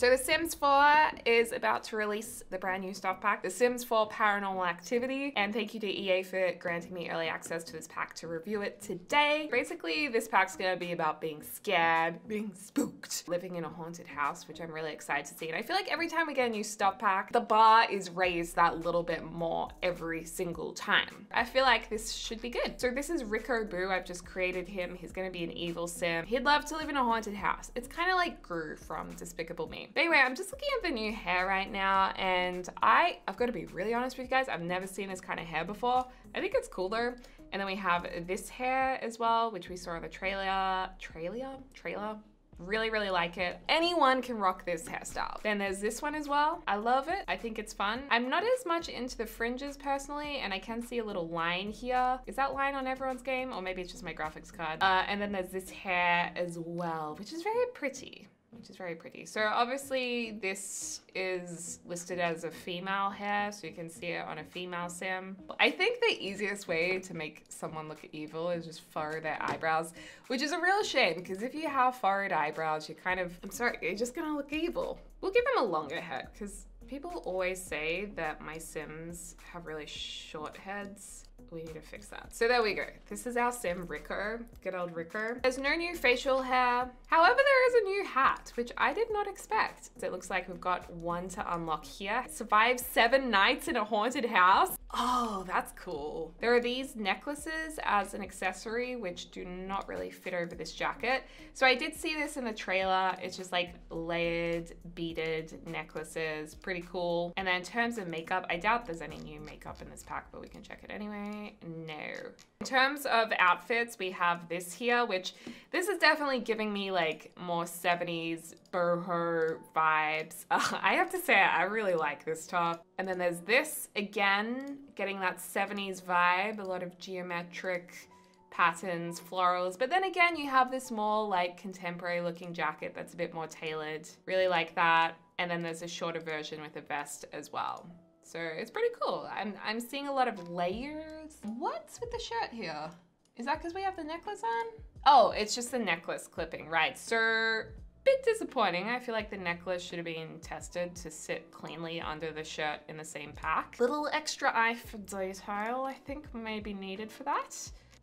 So The Sims 4 is about to release the brand new stuff pack, The Sims 4 Paranormal Activity, and thank you to EA for granting me early access to this pack to review it today. Basically, this pack's gonna be about being scared, being spooked, living in a haunted house, which I'm really excited to see. And I feel like every time we get a new stuff pack, the bar is raised that little bit more every single time. I feel like this should be good. So this is Rico Boo. I've just created him. He's gonna be an evil sim. He'd love to live in a haunted house. It's kind of like Gru from Despicable Me. But anyway, I'm just looking at the new hair right now and I, I've got to be really honest with you guys, I've never seen this kind of hair before. I think it's cooler. And then we have this hair as well, which we saw in the trailer, trailer, trailer, Really, really like it. Anyone can rock this hairstyle. Then there's this one as well. I love it. I think it's fun. I'm not as much into the fringes personally, and I can see a little line here. Is that line on everyone's game? Or maybe it's just my graphics card. Uh, and then there's this hair as well, which is very pretty which is very pretty. So obviously this is listed as a female hair, so you can see it on a female sim. I think the easiest way to make someone look evil is just furrow their eyebrows, which is a real shame because if you have furrowed eyebrows, you're kind of, I'm sorry, you're just gonna look evil. We'll give them a longer head because people always say that my sims have really short heads we need to fix that. So there we go. This is our sim, Rico. Good old Rico. There's no new facial hair. However, there is a new hat, which I did not expect. So It looks like we've got one to unlock here. Survive seven nights in a haunted house. Oh, that's cool. There are these necklaces as an accessory, which do not really fit over this jacket. So I did see this in the trailer. It's just like layered, beaded necklaces. Pretty cool. And then in terms of makeup, I doubt there's any new makeup in this pack, but we can check it anyway. No. In terms of outfits, we have this here, which this is definitely giving me like more 70s boho vibes. Uh, I have to say, I really like this top. And then there's this, again, getting that 70s vibe, a lot of geometric patterns, florals. But then again, you have this more like contemporary looking jacket that's a bit more tailored. Really like that. And then there's a shorter version with a vest as well. So it's pretty cool. I'm, I'm seeing a lot of layers. What's with the shirt here? Is that because we have the necklace on? Oh, it's just the necklace clipping, right. So bit disappointing. I feel like the necklace should have been tested to sit cleanly under the shirt in the same pack. Little extra eye for detail, I think may be needed for that.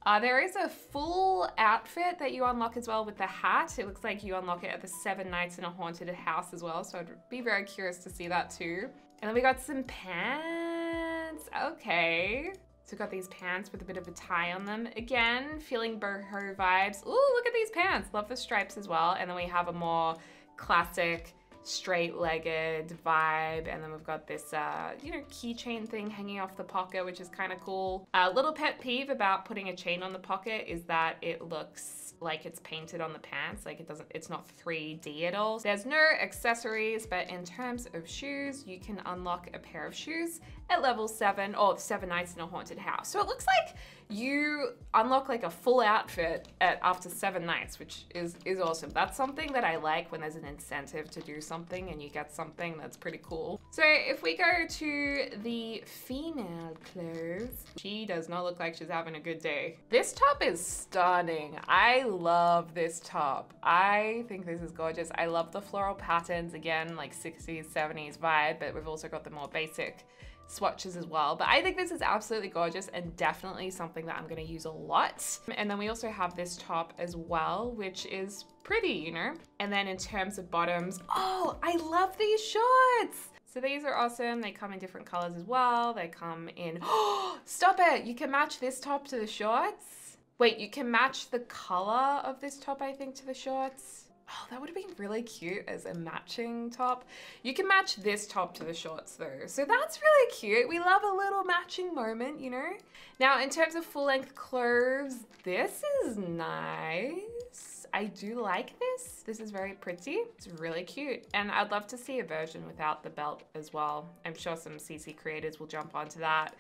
Uh, there is a full outfit that you unlock as well with the hat. It looks like you unlock it at the Seven Nights in a Haunted House as well, so I'd be very curious to see that too. And then we got some pants. Okay. So we got these pants with a bit of a tie on them. Again, feeling boho vibes. Ooh, look at these pants. Love the stripes as well. And then we have a more classic straight-legged vibe and then we've got this uh you know keychain thing hanging off the pocket which is kind of cool a little pet peeve about putting a chain on the pocket is that it looks like it's painted on the pants, like it doesn't, it's not 3D at all. There's no accessories, but in terms of shoes, you can unlock a pair of shoes at level seven or seven nights in a haunted house. So it looks like you unlock like a full outfit at after seven nights, which is, is awesome. That's something that I like when there's an incentive to do something and you get something that's pretty cool. So if we go to the female clothes, she does not look like she's having a good day. This top is stunning. I love this top. I think this is gorgeous. I love the floral patterns, again, like 60s, 70s vibe, but we've also got the more basic swatches as well. But I think this is absolutely gorgeous and definitely something that I'm gonna use a lot. And then we also have this top as well, which is pretty, you know? And then in terms of bottoms, oh, I love these shorts. So these are awesome. They come in different colors as well. They come in, oh, stop it. You can match this top to the shorts. Wait, you can match the color of this top, I think, to the shorts. Oh, that would have been really cute as a matching top. You can match this top to the shorts though. So that's really cute. We love a little matching moment, you know? Now, in terms of full length clothes, this is nice. I do like this. This is very pretty. It's really cute. And I'd love to see a version without the belt as well. I'm sure some CC creators will jump onto that.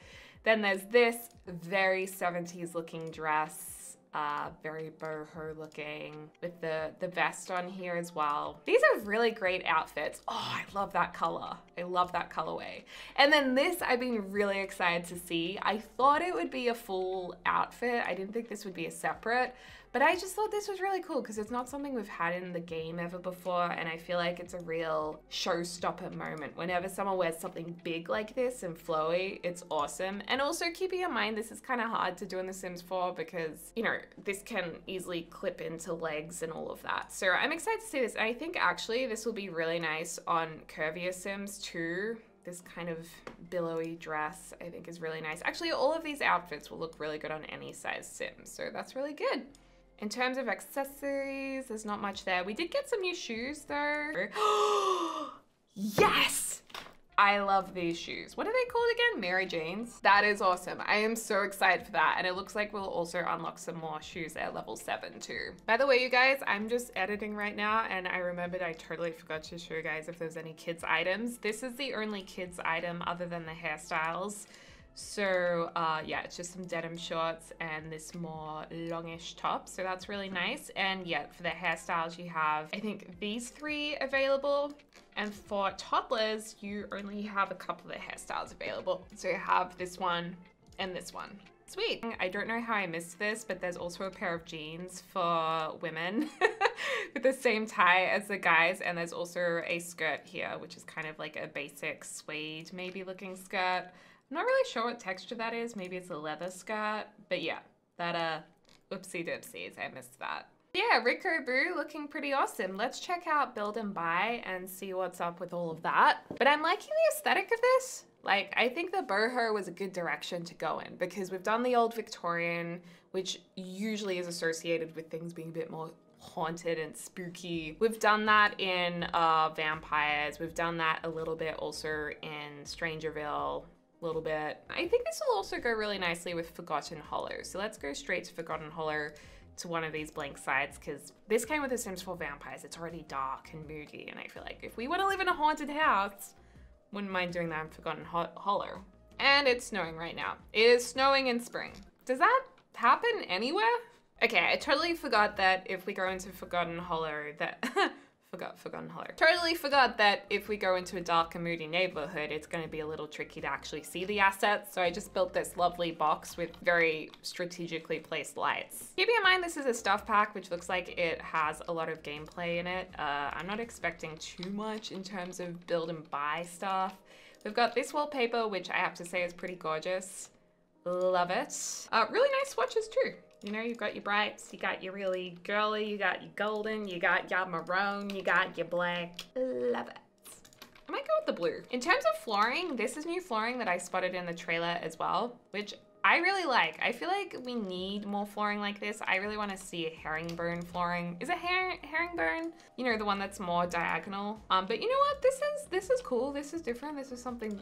Then there's this very 70s looking dress uh, very boho looking with the, the vest on here as well. These are really great outfits. Oh, I love that color. I love that colorway. And then this I've been really excited to see. I thought it would be a full outfit. I didn't think this would be a separate, but I just thought this was really cool because it's not something we've had in the game ever before. And I feel like it's a real showstopper moment. Whenever someone wears something big like this and flowy, it's awesome. And also keeping in mind, this is kind of hard to do in The Sims 4 because, you know, this can easily clip into legs and all of that. So I'm excited to see this. And I think actually this will be really nice on curvier Sims too this kind of billowy dress I think is really nice. Actually, all of these outfits will look really good on any size sim, so that's really good. In terms of accessories, there's not much there. We did get some new shoes though. yes! I love these shoes. What are they called again? Mary Jane's? That is awesome. I am so excited for that. And it looks like we'll also unlock some more shoes at level seven too. By the way, you guys, I'm just editing right now and I remembered I totally forgot to show you guys if there's any kids items. This is the only kids item other than the hairstyles. So uh, yeah, it's just some denim shorts and this more longish top. So that's really nice. And yeah, for the hairstyles, you have, I think these three available. And for toddlers, you only have a couple of hairstyles available. So you have this one and this one. Sweet. I don't know how I missed this, but there's also a pair of jeans for women with the same tie as the guys. And there's also a skirt here, which is kind of like a basic suede maybe looking skirt. Not really sure what texture that is. Maybe it's a leather skirt. But yeah, that uh, oopsie dipsies, I missed that. Yeah, Rico Boo looking pretty awesome. Let's check out Build and Buy and see what's up with all of that. But I'm liking the aesthetic of this. Like, I think the boho was a good direction to go in because we've done the old Victorian, which usually is associated with things being a bit more haunted and spooky. We've done that in uh, Vampires. We've done that a little bit also in Strangerville a little bit. I think this will also go really nicely with Forgotten Hollow. So let's go straight to Forgotten Hollow to one of these blank sides because this came with The Sims 4 Vampires. It's already dark and moody and I feel like if we want to live in a haunted house, wouldn't mind doing that in Forgotten Ho Hollow. And it's snowing right now. It is snowing in spring. Does that happen anywhere? Okay, I totally forgot that if we go into Forgotten Hollow that Forgot Forgotten Hollow. Totally forgot that if we go into a dark and moody neighborhood, it's going to be a little tricky to actually see the assets. So I just built this lovely box with very strategically placed lights. Keeping in mind this is a stuff pack, which looks like it has a lot of gameplay in it. Uh, I'm not expecting too much in terms of build and buy stuff. We've got this wallpaper, which I have to say is pretty gorgeous. Love it. Uh, really nice swatches too. You know, you've got your brights, you got your really girly, you got your golden, you got your maroon, you got your black. Love it. I might go with the blue. In terms of flooring, this is new flooring that I spotted in the trailer as well, which I really like. I feel like we need more flooring like this. I really want to see a herringbone flooring. Is it her herringbone? You know, the one that's more diagonal. Um, but you know what? This is this is cool. This is different. This is something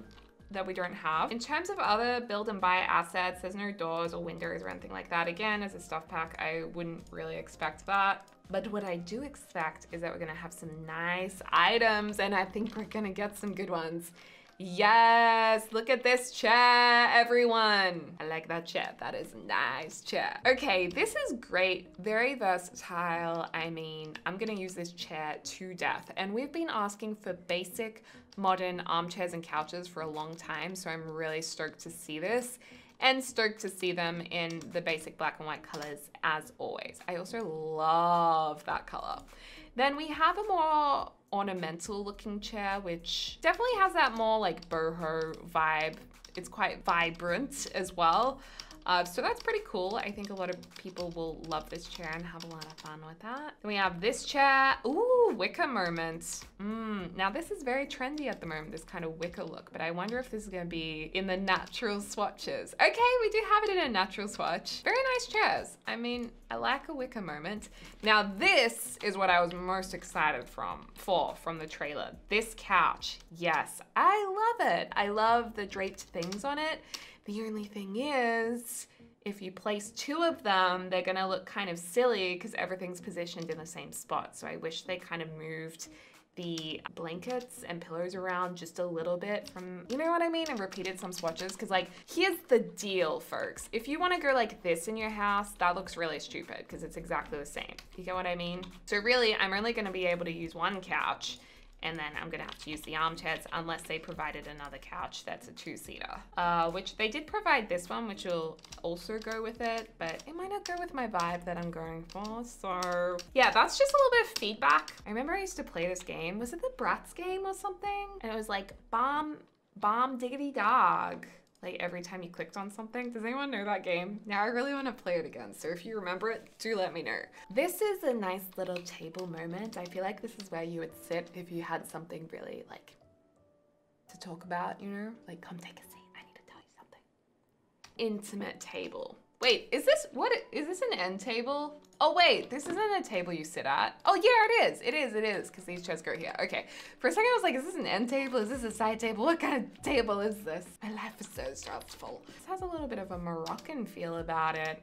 that we don't have. In terms of other build and buy assets, there's no doors or windows or anything like that. Again, as a stuff pack, I wouldn't really expect that. But what I do expect is that we're gonna have some nice items and I think we're gonna get some good ones. Yes, look at this chair, everyone. I like that chair. That is nice chair. Okay, this is great. Very versatile. I mean, I'm gonna use this chair to death. And we've been asking for basic modern armchairs and couches for a long time, so I'm really stoked to see this and stoked to see them in the basic black and white colors as always. I also love that color. Then we have a more ornamental looking chair, which definitely has that more like boho vibe. It's quite vibrant as well. Uh, so that's pretty cool. I think a lot of people will love this chair and have a lot of fun with that. Then we have this chair. Ooh, wicker moment. Mm, now this is very trendy at the moment, this kind of wicker look, but I wonder if this is gonna be in the natural swatches. Okay, we do have it in a natural swatch. Very nice chairs. I mean, I like a wicker moment. Now this is what I was most excited from for from the trailer. This couch, yes, I love it. I love the draped things on it. The only thing is, if you place two of them, they're gonna look kind of silly because everything's positioned in the same spot. So I wish they kind of moved the blankets and pillows around just a little bit from, you know what I mean? And repeated some swatches. Because like, here's the deal, folks. If you want to go like this in your house, that looks really stupid because it's exactly the same. You get what I mean? So really, I'm only to be able to use one couch and then I'm gonna have to use the armchairs unless they provided another couch that's a two-seater. Uh, which they did provide this one, which will also go with it, but it might not go with my vibe that I'm going for. So yeah, that's just a little bit of feedback. I remember I used to play this game. Was it the Bratz game or something? And it was like bomb, bomb diggity dog like every time you clicked on something. Does anyone know that game? Now I really want to play it again. So if you remember it, do let me know. This is a nice little table moment. I feel like this is where you would sit if you had something really like to talk about, you know? Like come take a seat. I need to tell you something. Intimate table. Wait, is this, what, is this an end table? Oh wait, this isn't a table you sit at. Oh yeah, it is, it is, it is, because these chairs go here. Okay, for a second I was like, is this an end table? Is this a side table? What kind of table is this? My life is so stressful. This has a little bit of a Moroccan feel about it.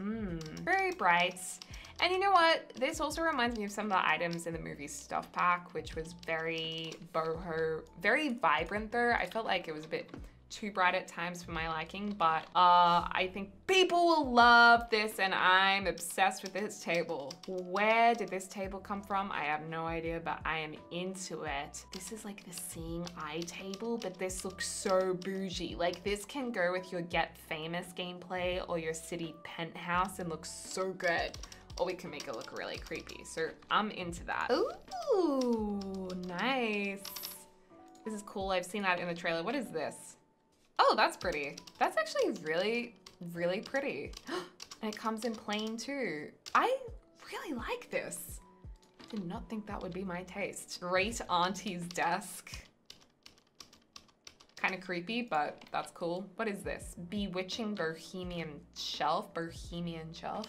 Mmm, very bright. And you know what? This also reminds me of some of the items in the movie Stuff Pack, which was very boho, very vibrant there. I felt like it was a bit too bright at times for my liking, but uh, I think people will love this and I'm obsessed with this table. Where did this table come from? I have no idea, but I am into it. This is like the seeing eye table, but this looks so bougie. Like this can go with your Get Famous gameplay or your city penthouse and looks so good or we can make it look really creepy. So I'm into that. Ooh, nice. This is cool. I've seen that in the trailer. What is this? That's pretty. That's actually really, really pretty. and it comes in plain too. I really like this. Did not think that would be my taste. Great auntie's desk. Kind of creepy, but that's cool. What is this? Bewitching Bohemian Shelf? Bohemian Shelf?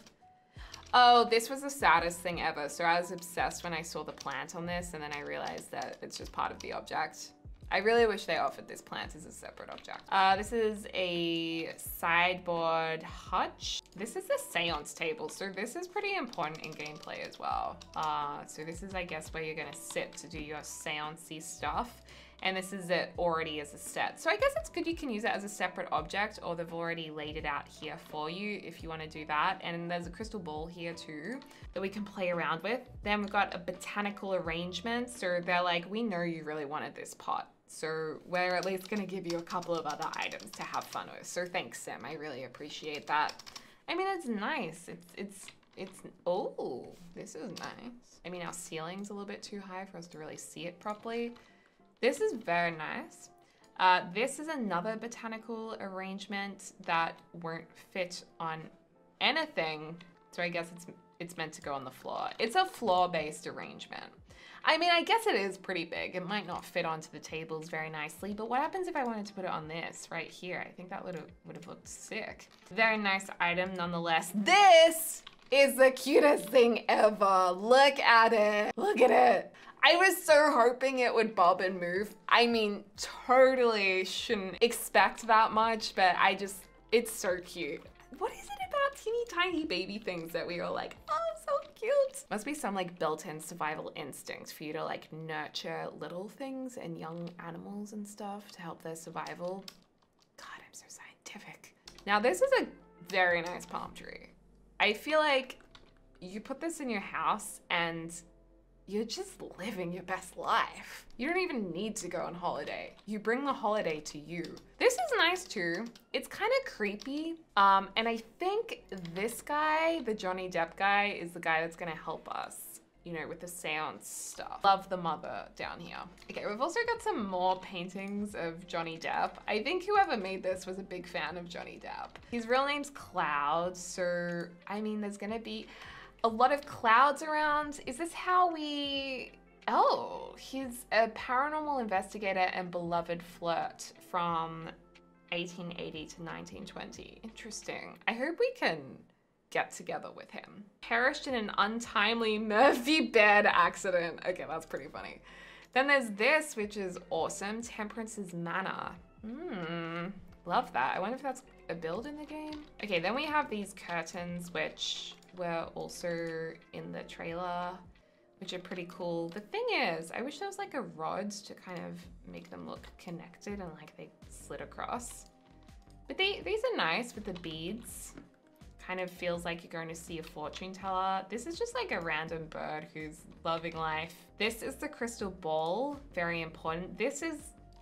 Oh, this was the saddest thing ever. So I was obsessed when I saw the plant on this and then I realized that it's just part of the object. I really wish they offered this plant as a separate object. Uh, this is a sideboard hutch. This is the seance table, so this is pretty important in gameplay as well. Uh, so this is, I guess, where you're gonna sit to do your seancey stuff. And this is it already as a set. So I guess it's good you can use it as a separate object or they've already laid it out here for you if you wanna do that. And there's a crystal ball here too that we can play around with. Then we've got a botanical arrangement. So they're like, we know you really wanted this pot. So we're at least gonna give you a couple of other items to have fun with. So thanks, Sim. I really appreciate that. I mean, it's nice. It's, it's, it's, oh, this is nice. I mean, our ceiling's a little bit too high for us to really see it properly. This is very nice. Uh, this is another botanical arrangement that won't fit on anything. So I guess it's, it's meant to go on the floor. It's a floor-based arrangement. I mean, I guess it is pretty big. It might not fit onto the tables very nicely, but what happens if I wanted to put it on this right here? I think that would have would have looked sick. Very nice item nonetheless. This is the cutest thing ever. Look at it. Look at it. I was so hoping it would bob and move. I mean, totally shouldn't expect that much, but I just, it's so cute. What is it about teeny tiny baby things that we are like, oh, so. Must be some like built-in survival instinct for you to like nurture little things and young animals and stuff to help their survival. God, I'm so scientific. Now this is a very nice palm tree. I feel like you put this in your house and you're just living your best life. You don't even need to go on holiday. You bring the holiday to you. This is nice too. It's kind of creepy. Um, and I think this guy, the Johnny Depp guy, is the guy that's gonna help us you know, with the seance stuff. Love the mother down here. Okay, we've also got some more paintings of Johnny Depp. I think whoever made this was a big fan of Johnny Depp. His real name's Cloud, so I mean, there's gonna be, a lot of clouds around. Is this how we... Oh, he's a paranormal investigator and beloved flirt from 1880 to 1920. Interesting. I hope we can get together with him. Perished in an untimely Murphy bed accident. Okay, that's pretty funny. Then there's this, which is awesome. Temperance's Manor. Hmm, love that. I wonder if that's a build in the game. Okay, then we have these curtains, which were also in the trailer, which are pretty cool. The thing is, I wish there was like a rod to kind of make them look connected and like they slid across. But they, these are nice with the beads. kind of feels like you're going to see a fortune teller. This is just like a random bird who's loving life. This is the crystal ball, very important. This is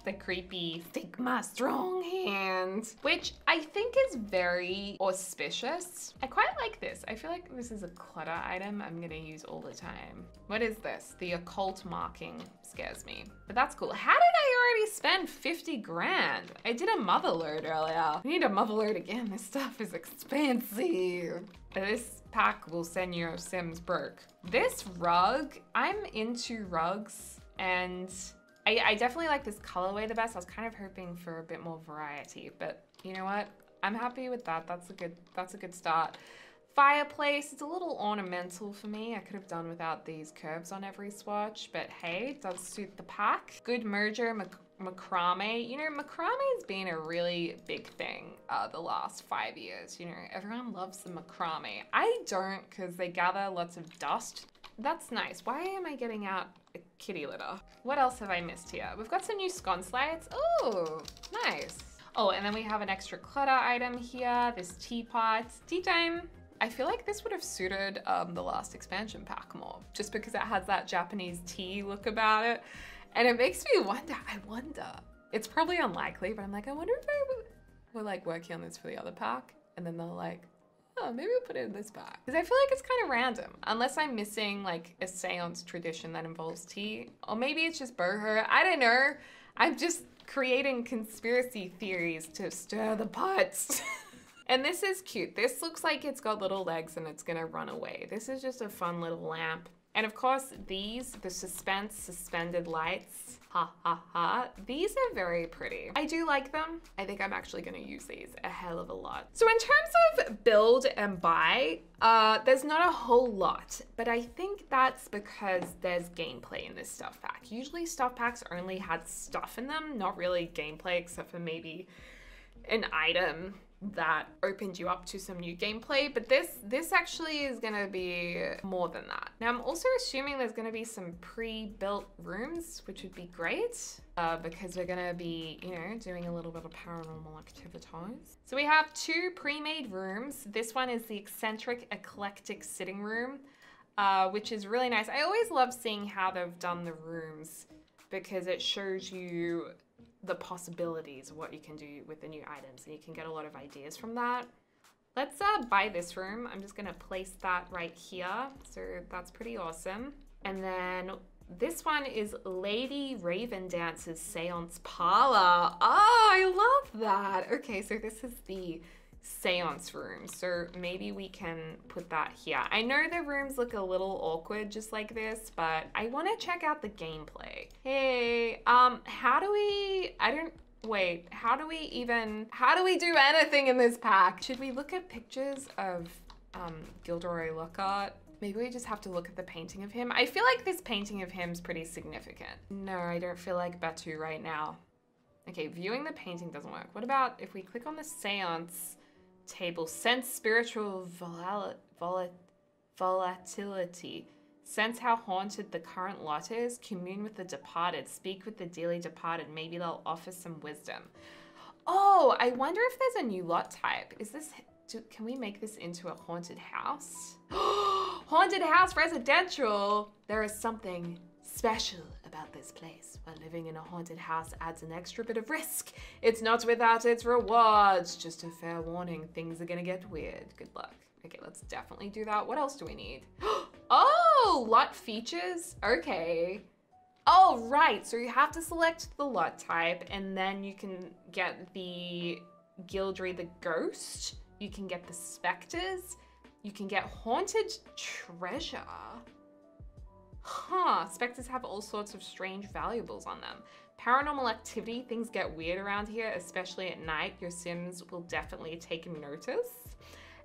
the creepy Sigma strong hand, which I think is very auspicious. I quite like this. I feel like this is a clutter item I'm gonna use all the time. What is this? The occult marking scares me, but that's cool. How did I already spend 50 grand? I did a motherlode earlier. I need a motherlode again. This stuff is expensive. This pack will send your Sims broke. This rug, I'm into rugs and I, I definitely like this colorway the best. I was kind of hoping for a bit more variety, but you know what? I'm happy with that. That's a good that's a good start. Fireplace, it's a little ornamental for me. I could have done without these curves on every swatch, but hey, it does suit the pack. Good merger, mac macrame. You know, macrame has been a really big thing uh, the last five years. You know, everyone loves the macrame. I don't because they gather lots of dust. That's nice. Why am I getting out a kitty litter? What else have I missed here? We've got some new sconce lights. Oh, nice. Oh, and then we have an extra clutter item here, this teapot. Tea time. I feel like this would have suited um, the last expansion pack more, just because it has that Japanese tea look about it. And it makes me wonder, I wonder. It's probably unlikely, but I'm like, I wonder if they were like working on this for the other pack. And then they're like, oh, maybe we'll put it in this box. Because I feel like it's kind of random. Unless I'm missing like a seance tradition that involves tea. Or maybe it's just boho. I don't know. I'm just creating conspiracy theories to stir the pots. and this is cute. This looks like it's got little legs and it's gonna run away. This is just a fun little lamp. And of course, these, the suspense suspended lights, ha ha ha, these are very pretty. I do like them. I think I'm actually gonna use these a hell of a lot. So in terms of build and buy, uh, there's not a whole lot, but I think that's because there's gameplay in this stuff pack. Usually stuff packs only had stuff in them, not really gameplay except for maybe an item that opened you up to some new gameplay, but this this actually is gonna be more than that. Now I'm also assuming there's gonna be some pre-built rooms, which would be great uh, because we're gonna be, you know, doing a little bit of paranormal activities. So we have two pre-made rooms. This one is the eccentric eclectic sitting room, uh, which is really nice. I always love seeing how they've done the rooms because it shows you the possibilities of what you can do with the new items and you can get a lot of ideas from that. Let's uh, buy this room. I'm just gonna place that right here. So that's pretty awesome. And then this one is Lady Raven Dance's Seance Parlor. Oh, I love that. Okay, so this is the seance room. So maybe we can put that here. I know the rooms look a little awkward just like this, but I want to check out the gameplay. Hey, um, how do we, I don't, wait, how do we even, how do we do anything in this pack? Should we look at pictures of um, Gilderoy Lockhart? Maybe we just have to look at the painting of him. I feel like this painting of him is pretty significant. No, I don't feel like Batu right now. Okay, viewing the painting doesn't work. What about if we click on the seance table. Sense spiritual vol vol volatility. Sense how haunted the current lot is. Commune with the departed. Speak with the dearly departed. Maybe they'll offer some wisdom. Oh, I wonder if there's a new lot type. Is this, do, can we make this into a haunted house? haunted house residential. There is something special about this place. While living in a haunted house adds an extra bit of risk. It's not without its rewards. Just a fair warning, things are gonna get weird. Good luck. Okay, let's definitely do that. What else do we need? oh, lot features? Okay. Oh, right. So you have to select the lot type and then you can get the Gildry the Ghost. You can get the Spectres. You can get Haunted Treasure. Huh, specters have all sorts of strange valuables on them. Paranormal activity, things get weird around here, especially at night. Your Sims will definitely take notice.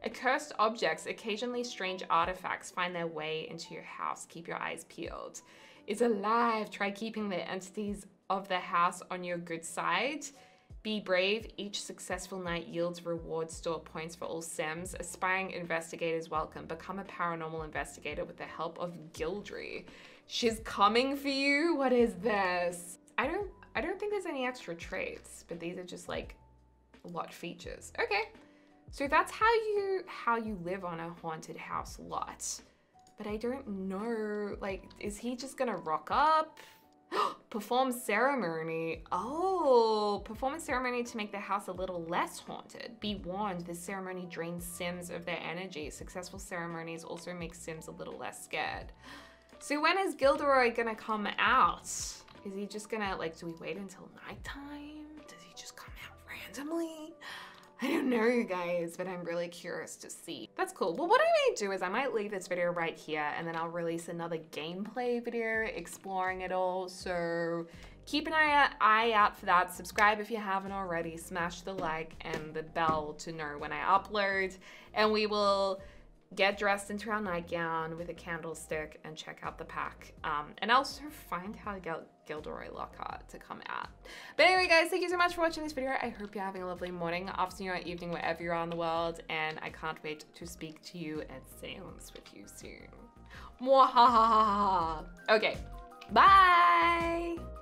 Accursed objects, occasionally strange artifacts find their way into your house. Keep your eyes peeled. Is alive. Try keeping the entities of the house on your good side. Be brave. Each successful night yields reward store points for all Sims. Aspiring investigators welcome. Become a paranormal investigator with the help of Gildry. She's coming for you. What is this? I don't I don't think there's any extra traits, but these are just like lot features. Okay. So that's how you how you live on a haunted house lot. But I don't know, like, is he just gonna rock up? perform ceremony. Oh, perform a ceremony to make the house a little less haunted. Be warned, this ceremony drains Sims of their energy. Successful ceremonies also make Sims a little less scared. So when is Gilderoy gonna come out? Is he just gonna, like, do we wait until nighttime? Does he just come out randomly? I don't know you guys, but I'm really curious to see. That's cool. Well, what I may do is I might leave this video right here and then I'll release another gameplay video exploring it all. So keep an eye, eye out for that. Subscribe if you haven't already. Smash the like and the bell to know when I upload. And we will get dressed into our nightgown with a candlestick and check out the pack. Um, and also find how to get Gilderoy Lockhart to come out. But anyway, guys, thank you so much for watching this video. I hope you're having a lovely morning, afternoon, or evening, wherever you are in the world. And I can't wait to speak to you at Seance with you soon. Mwahaha. Okay, bye.